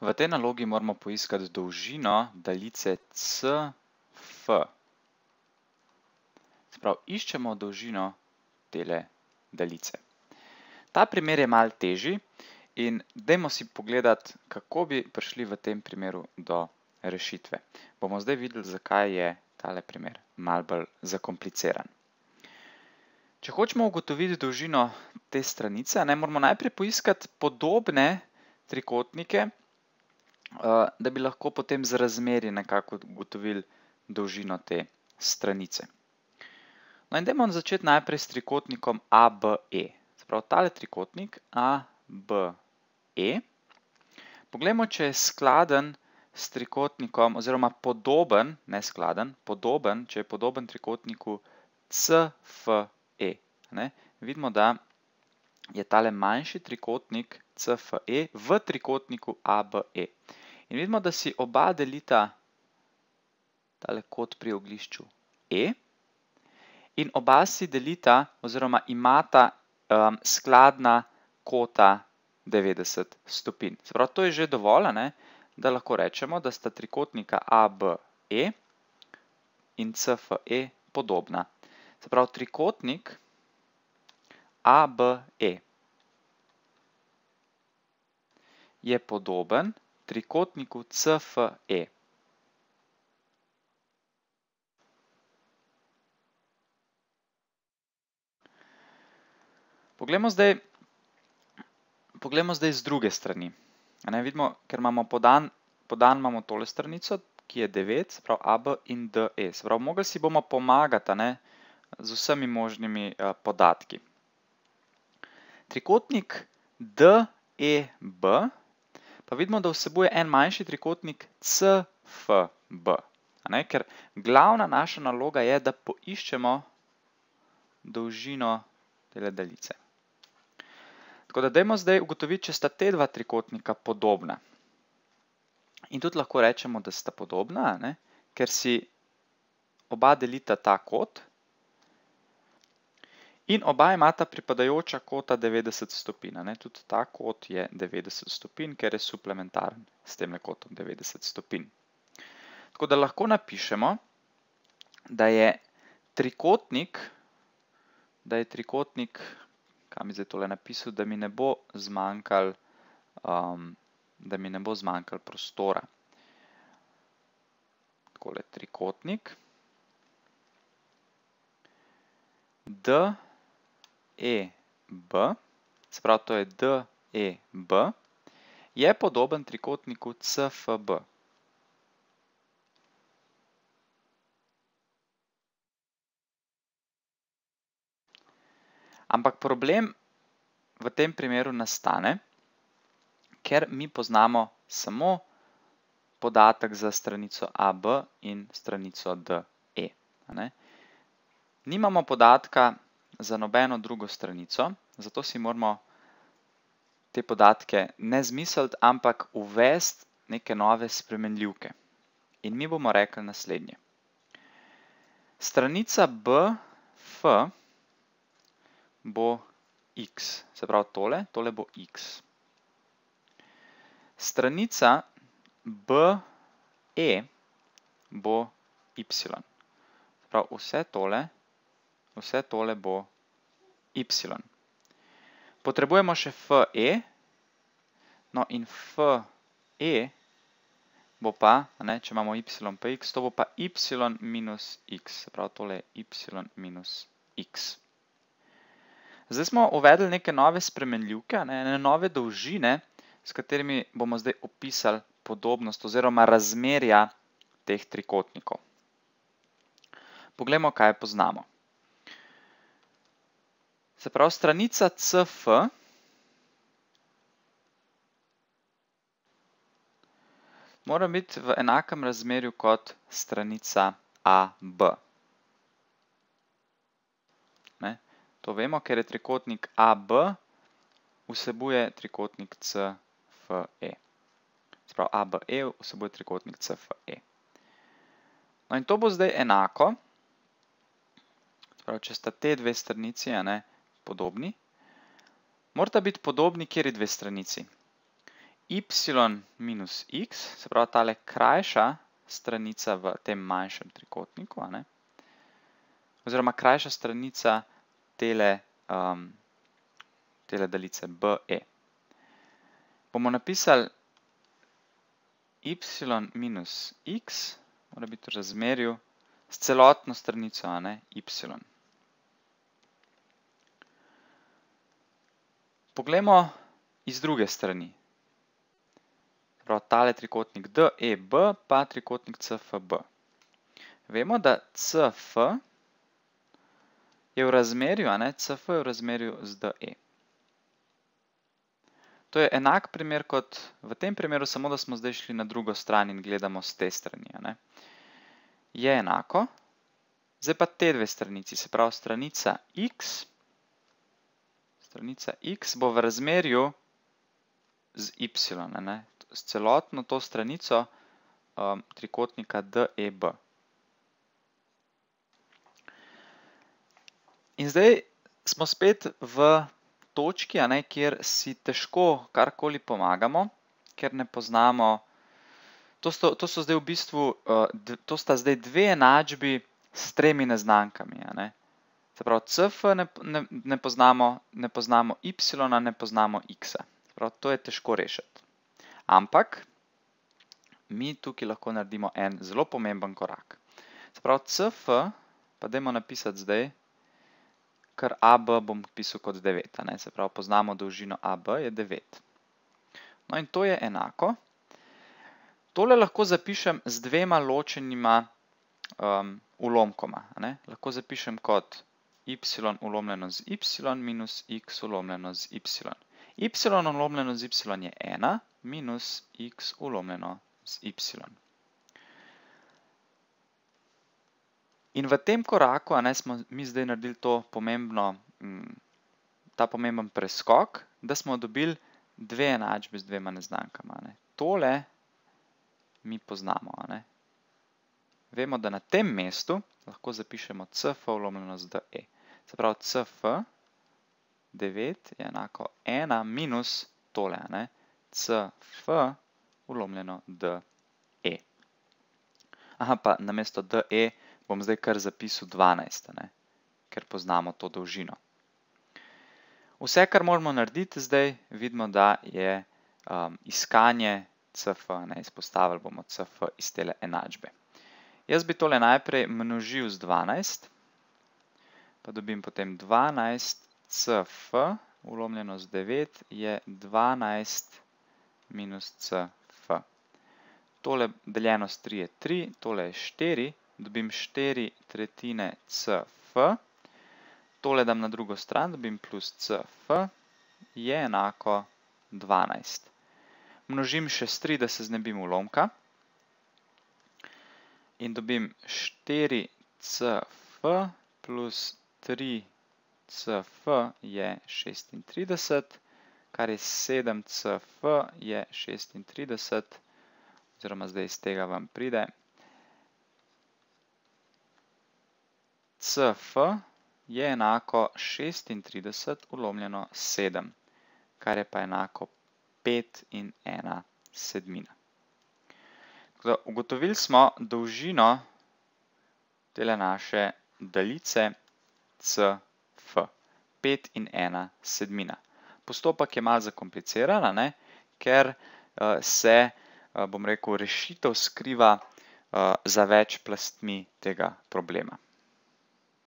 V tej nalogi moramo poiskati dolžino daljice CF. Se pravi, iščemo dolžino tele daljice. Ta primer je malo težji in dajmo si pogledati, kako bi prišli v tem primeru do rešitve. Bomo zdaj videli, zakaj je tale primer malo bolj zakompliciran. Če hočemo ugotoviti dolžino te stranice, moramo najprej poiskati podobne trikotnike, da bi lahko potem z razmerji nekako ugotovili dolžino te stranice. No, in dajmo začeti najprej s trikotnikom ABE. Se pravi, tale trikotnik ABE. Poglejmo, če je skladen s trikotnikom oziroma podoben, ne skladen, podoben, če je podoben trikotniku CFE. Vidimo, da je tale manjši trikotnik CFE v trikotniku ABE. In vidimo, da si oba delita tale kot pri oglišču E in oba si delita oziroma imata skladna kota 90 stopinj. Se pravi, to je že dovolj, da lahko rečemo, da sta trikotnika ABE in CFE podobna. Se pravi, trikotnik ABE je podoben trikotniku CFE. Poglejmo zdaj, poglejmo zdaj z druge strani. Vidimo, ker imamo podan, podan imamo tole stranico, ki je devet, se pravi AB in DE. Se pravi, mogli si bomo pomagati, z vsemi možnimi podatki. Trikotnik DEB pa vidimo, da vsebuje en manjši trikotnik CFB. Ker glavna naša naloga je, da poiščemo dolžino tele daljice. Tako da dajmo zdaj ugotoviti, če sta te dva trikotnika podobna. In tudi lahko rečemo, da sta podobna, ker si oba delita ta kot in oba imata pripadajoča kota 90 stopinj. Tudi ta kot je 90 stopinj, ker je suplementaren s temle kotom 90 stopinj. Tako da lahko napišemo, da je trikotnik, da je trikotnik, kam bi zdaj tole napisal, da mi ne bo zmanjkalo, da mi ne bo zmanjkalo prostora. Takole, trikotnik DEB, se pravi, to je DEB, je podoben trikotniku CFB. Ampak problem v tem primeru nastane, ker mi poznamo samo podatek za stranico AB in stranico DE. Nimamo podatka za nobeno drugo stranico, zato si moramo te podatke ne zmisliti, ampak uvesti neke nove spremenljivke. In mi bomo rekli naslednje. Stranica BF bo x, se pravi tole, tole bo x. Stranica BE bo y. Se pravi, vse tole, vse tole bo y. Potrebujemo še FE, no in FE bo pa, če imamo y pa x, to bo pa y minus x, se pravi, tole je y minus x. Zdaj smo uvedli neke nove spremenljivke, ene nove dolžine, s katerimi bomo zdaj opisali podobnost oziroma razmerja teh trikotnikov. Poglejmo, kaj poznamo. Se pravi, stranica CF mora biti v enakem razmerju kot stranica AB. To vemo, ker je trikotnik AB vsebuje trikotnik CFE. Se pravi, ABE vsebuje trikotnik CFE. No, in to bo zdaj enako, se pravi, če sta te dve stranici, podobni, morata biti podobni kateri dve stranici? y minus x, se pravi tale krajša stranica v tem manjšem trikotniku, a ne? oziroma krajša stranica tele, um, tele daljice BE. Bomo napisali y minus x, mora biti v razmerju s celotno stranico, a ne, y. Poglejmo iz druge strani. Prav tale trikotnik DEB pa trikotnik CFB. Vemo, da CF je v razmerju, a ne, CF je v razmerju z DE. To je enak primer kot v tem primeru, samo da smo zdaj šli na drugo stran in gledamo z te strani, ne. Je enako. Zdaj pa te dve stranici, se pravi stranica x, stranica x bo v razmerju z y, ne, s celotno to stranico um, trikotnika DEB. In zdaj smo spet v točki, a ne, kjer si težko karkoli pomagamo, ker ne poznamo, to so, to so zdaj v bistvu, uh, to sta zdaj dve enačbi s tremi neznankami, a ne. Se pravi, CF ne, ne, ne poznamo, ne poznamo Y, ne poznamo X. Se pravi, to je težko rešiti. Ampak, mi tukaj lahko naredimo en zelo pomemben korak. Se pravi, CF, pa dajmo napisati zdaj, kar AB bom pisal kot 9, ne? se pravi, poznamo dolžino AB je 9. No in to je enako. Tole lahko zapišem z dvema ločenima um, ulomkoma. Ne? Lahko zapišem kot y ulomljeno z y minus x ulomljeno z y. y ulomljeno z y je 1 minus x ulomljeno z y. In v tem koraku, ne, smo mi zdaj naredili to pomembno, mm, ta pomemben preskok, da smo dobili dve enačbe z dvema neznankama, ne. Tole mi poznamo, ne. Vemo, da na tem mestu lahko zapišemo cf vlomljeno z de. Se pravi, cf 9 je enako 1 minus tole, ne, cf vlomljeno de. Aha, pa namesto de bom zdaj kar zapisal 12, ne? ker poznamo to dolžino. Vse, kar moramo narediti zdaj, vidimo, da je um, iskanje cf, ne, izpostavili bomo cf iz tele enačbe. Jaz bi tole najprej množil z 12, pa dobim potem 12 cf, ulomljeno z 9, je 12 minus cf. Tole deljeno s 3 je 3, tole je 4, dobim 4 tretjine cf, tole dam na drugo stran, dobim plus cf, je enako 12. Množim še s 3, da se znebim ulomka. In dobim 4 cf plus 3 cf je 36, kar je 7 cf je 36, oziroma zdaj iz tega vam pride cf je enako 36 ulomljeno 7, kar je pa enako 5 in 1 sedmina. Ugotovili smo dolžino tele naše daljice cf, 5 in 1 sedmina. Postopek je malo zakompliciran, ne? ker uh, se, uh, bom rekel, rešitev skriva uh, za več plastmi tega problema.